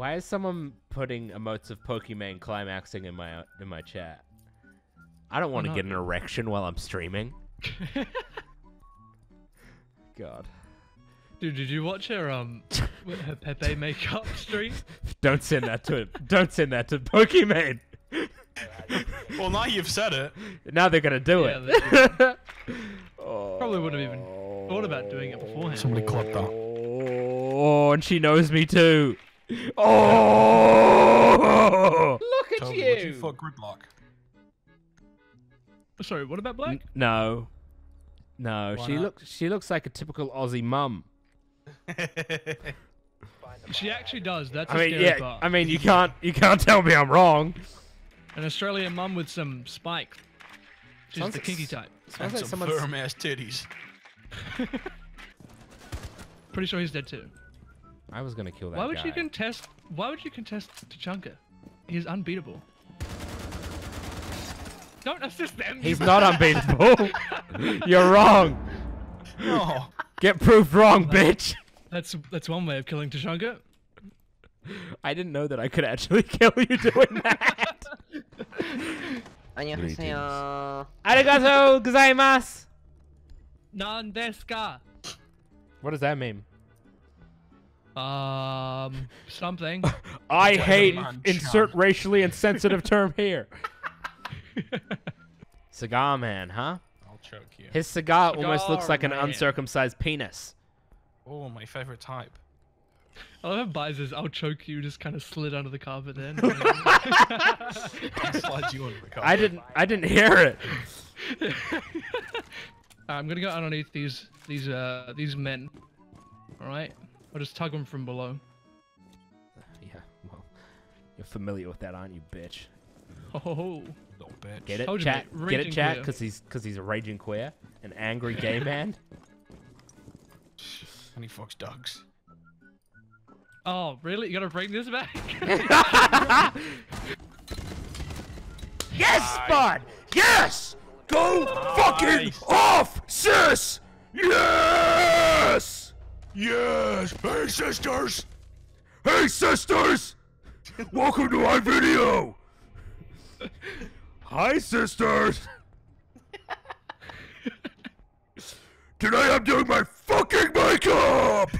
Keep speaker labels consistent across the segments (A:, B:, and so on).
A: Why is someone putting emotes of Pokemon climaxing in my in my chat? I don't want to get an erection while I'm streaming. God.
B: Dude, did you watch her um with her Pepe makeup stream?
A: Don't send that to Don't send that to Pokemon.
C: Well, now you've said it.
A: Now they're gonna do
B: Yeah,
A: it.
B: Probably wouldn't have even thought about doing it beforehand.
C: Somebody clip that.
A: Oh, and she knows me too. Oh! Look at
C: Toby, would you fuck Gridlock?
B: Sorry, what about Black?
A: No, no.
C: Why
A: she
C: not?
A: looks. She looks like a typical Aussie mum.
B: She actually does. That's
A: I
B: a
A: mean,
B: scary
A: yeah.
B: part.
A: I mean, you can't. You can't tell me I'm wrong.
B: An Australian mum with some spikes. She's
A: Sounds
B: the
A: like
B: kinky type.
A: Sounds
C: and
A: like
C: some firm ass titties.
B: Pretty sure he's dead too.
A: I was gonna kill that
B: Why would
A: guy.
B: you contest? Why would you contest Tachanka? He's unbeatable. Don't assist them.
A: He's not unbeatable. You're wrong.
C: Oh,
A: Get proved wrong, bitch.
B: That's that's one way of killing Tachanka.
A: I didn't know that I could actually kill you doing that.
D: 안녕하세요.
A: Arigato gozaimasu.
B: Non deska.
A: What does that mean?
B: Um, something.
A: I hate insert racially insensitive term here. Cigar man, huh?
C: I'll choke you.
A: His cigar almost looks
B: Cigar
A: like an uncircumcised penis.
C: Oh, my favorite type.
B: I love how Byze says, I'll choke you, just kind of slid under the carpet then.
C: I'll slide you under the carpet.
A: I didn't I didn't hear it.
B: I'm gonna go underneath these these uh these men. Alright? I'll just tug him from below.
A: Uh, yeah, well, you're familiar with that, aren't you, bitch?
B: Oh,
C: Little bitch.
A: Get it,
B: Told
A: chat?
B: mate,
A: Get it, chat? Because he's because he's a raging queer, an angry gay man.
C: And he fucks dogs.
B: oh, really? You gotta bring this back?
A: yes, Spud. Yes. Go fucking off, sis. Yes. Yes. Hey, sisters. Hey, sisters. Welcome to my video. Hi, sisters. Today I'm doing my fucking makeup.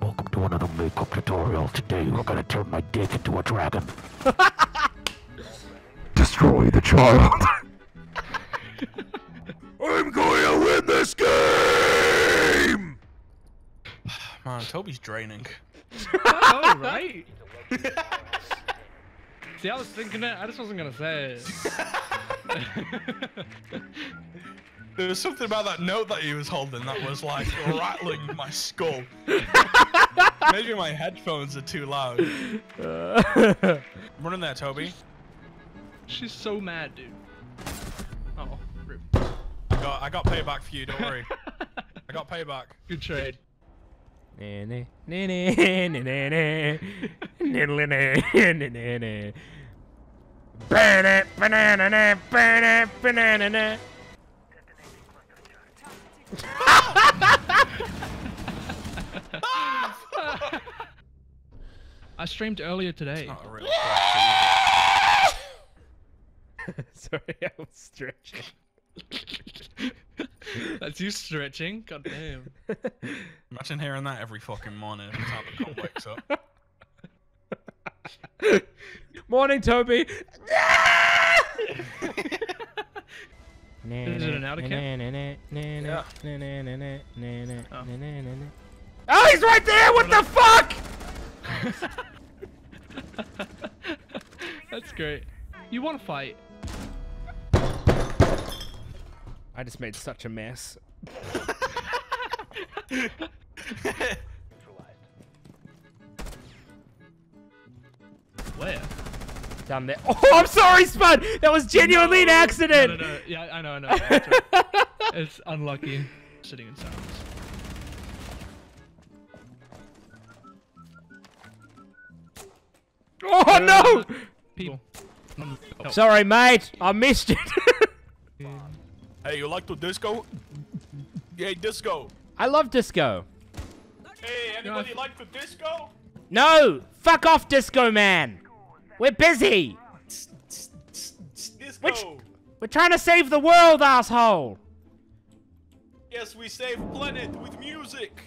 E: Welcome to another makeup tutorial. Today we're gonna turn my dick into a dragon. Destroy the child.
A: I'm going to win this game.
C: Man, Toby's draining.
B: oh, right. See, I was thinking it. I just wasn't gonna say it.
C: There was something about that note that he was holding that was like rattling my skull. Maybe my headphones are too loud. I'm running there, Toby.
B: She's so mad, dude. Oh, rip.
C: I got, I got payback for you. Don't worry. I got payback.
B: Good trade.
A: Banana, banana, banana, banana.
B: I streamed earlier today.
C: Not a real question.
A: Sorry, I was stretching.
B: That's you stretching. God damn.
C: Imagine hearing that every fucking morning every time the cunt wakes up.
A: Morning, Toby.
B: Is it an outer
A: Oh, he's right there! What the fuck?
B: That's great. You want to fight?
A: I just made such a mess.
B: Where?
A: Down there. Oh, I'm sorry, Spud. That was genuinely an accident.
B: No, no, no. Yeah, I know, I know. Right. it's unlucky. Sitting in silence.
A: Oh uh, no!
B: People.
A: Sorry, mate. I missed it.
C: Hey, you like to disco? Yay, disco.
A: I love disco.
C: Hey, anybody like to disco?
A: No! Fuck off, Disco Man! We're busy!
C: Disco.
A: Which- We're trying to save the world, asshole!
C: Yes, we save planet with music.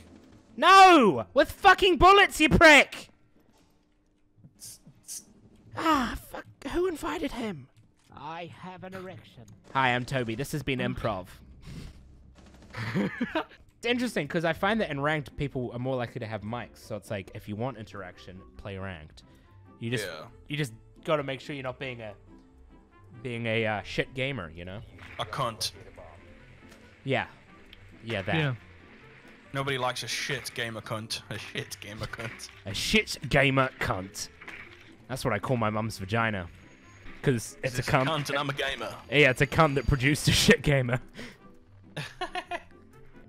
A: No! With fucking bullets, you prick! Ah, fuck. Who invited him?
E: I have an erection.
A: Hi, I'm Toby. This has been improv. it's interesting because I find that in ranked, people are more likely to have mics. So it's like, if you want interaction, play ranked. You just,
C: Yeah.
A: you just got to make sure you're not being a, being a uh, shit gamer. You know?
C: A cunt.
A: Yeah, yeah, that.
B: Yeah.
C: Nobody likes a shit gamer cunt. A shit gamer cunt.
A: A shit gamer cunt. That's what I call my mum's vagina. Because it's a
C: It's a
A: cunt.
C: cunt and I'm a gamer.
A: Yeah, it's a cunt that produced a shit gamer.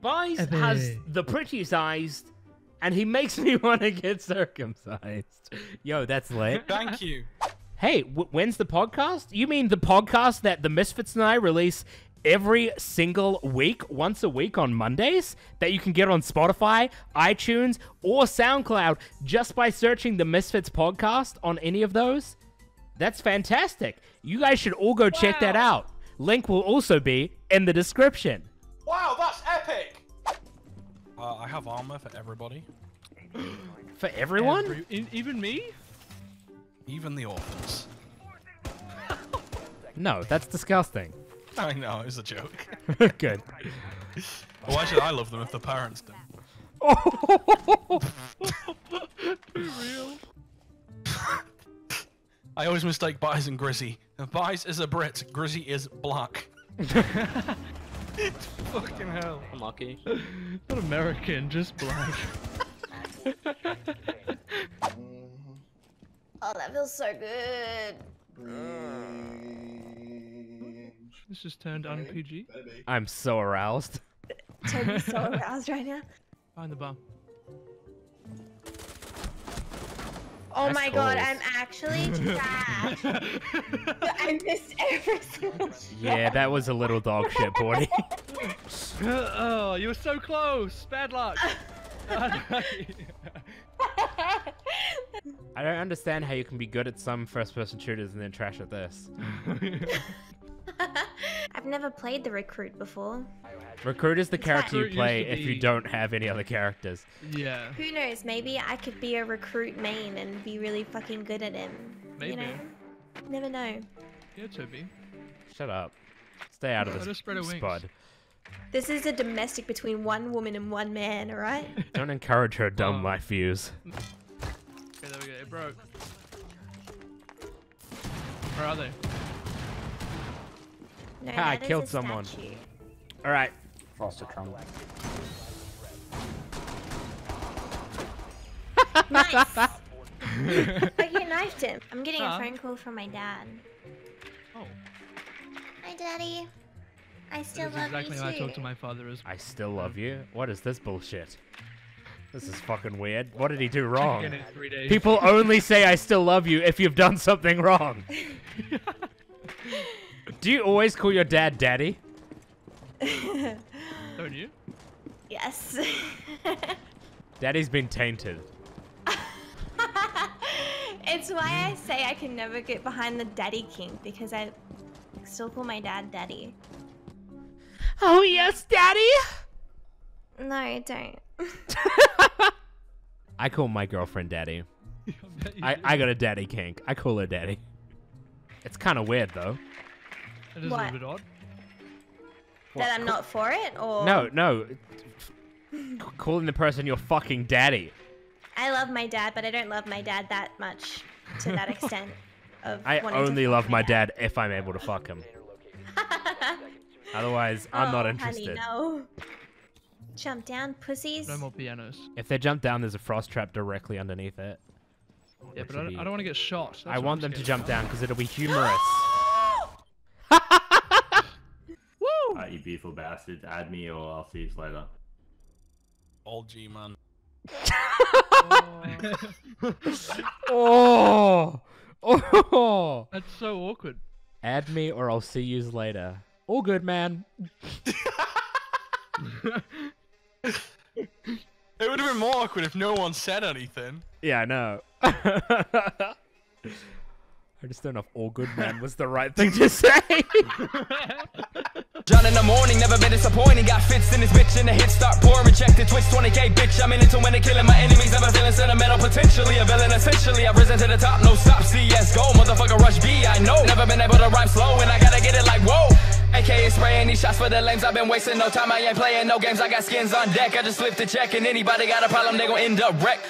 A: Byze has the prettiest eyes, and he makes me want to get circumcised. Yo, that's lit.
C: Thank you.
A: hey, w- when's the podcast? You mean the podcast that the Misfits and I release every single week, once a week on Mondays, that you can get on Spotify, iTunes, or SoundCloud just by searching the Misfits podcast on any of those? That's fantastic. You guys should all go check that out. Link will also be in the description.
C: Wow, that's epic. Uh, I have armor for everybody,
A: For everyone?
B: Every- even me?
C: even the orphans.
A: No, that's disgusting.
C: I know, it's a joke.
A: Good.
C: Why should I love them if the parents do? I always mistake Byze and Grizzy. Byze is a Brit, Grizzy is black. Fucking hell.
F: Unlucky.
B: Not American, just black.
G: Oh, that feels so good.
B: this just turned un-PG.
A: I'm so aroused.
G: Toby's so aroused right now.
B: Find the bar.
G: Oh
A: Nice
G: my god. I'm actually trash. I missed every single shot.
A: Yeah, that was a little dog shit, Bordie.
B: oh, you were so close! Bad luck.
A: I don't understand how you can be good at some first-person shooters and then trash at this.
G: I've never played the recruit before.
A: Recruit is the character you play
B: to
A: if you don't have any other characters.
B: yeah.
G: Who knows? Maybe I could be a recruit main and be really fucking good at him.
B: Maybe.
G: You know? Never know.
B: Yeah, Toby.
A: Shut up. Stay out of
B: Let
A: this
B: her spread her wings.
A: spud.
G: This is a domestic between one woman and one man, alright?
A: Don't encourage her dumb
B: Oh.
A: life views.
B: Okay, there we go. It broke. Where are they?
G: No,
A: Ha, I killed someone.
G: statue.
A: All right.
F: Foster Trump.
G: Nice! but you knifed him. I'm getting
B: Huh?
G: a phone call from my dad.
B: Oh,
G: Hi, Daddy. I still love
B: exactly
G: you
B: how I
G: too.
B: talk to my father as well.
A: I still love you. What is this bullshit? This is fucking weird. What did he do wrong?
B: in three days.
A: People only say I still love you if you've done something wrong. Do you always call your dad daddy?
B: Don't you?
G: yes.
A: Daddy's been tainted.
G: it's why I say I can never get behind the daddy king because I still call my dad daddy.
A: Oh yes, daddy.
G: No, don't.
A: I call my girlfriend daddy.
B: I bet you
A: I,
B: do.
A: I got a daddy kink. I call her daddy. It's kind of weird though.
B: That is a little bit odd.
G: that I'm not for it, or
A: No, no. Calling the person your fucking daddy.
G: I love my dad, but I don't love my dad that much to that extent. Of
A: I
G: wanting to
A: only love my dad if I'm able to fuck him. Otherwise, I'm not
G: Oh,
A: interested.
G: Honey, no. Jump down, pussies.
B: No more pianos.
A: If they jump down, there's a frost trap directly underneath it.
B: Yeah, but I don't,
A: be-
B: I don't want to get shot. That's
A: I want
B: I'm
A: them to jump down because it'll be humorous.
H: Uh, you beautiful bastards. Add me or I'll see you later.
C: All G man.
A: oh, oh.
B: That's so awkward.
A: Add me or I'll see yous later. All good, man.
C: It would have been more awkward if no one said anything.
A: Yeah, I know. I just don't know if all good man was the right thing to say.
F: John in the morning, never been disappointing. Got fits in this bitch, and the hits start pouring. Rejected, twitch 20k, bitch. I'm in it to win it, killing my enemies. Never feeling sentimental, potentially a villain. Essentially, I've risen to the top, no stop. CS go, motherfucker, rush B. I know. Never been able to rhyme slow, and I gotta get it like whoa. AKA spraying these shots for the lames. I've been wasting no time. I ain't playing no games. I got skins on deck. I just flipped the check, and anybody got a problem, they gon' end up wrecked.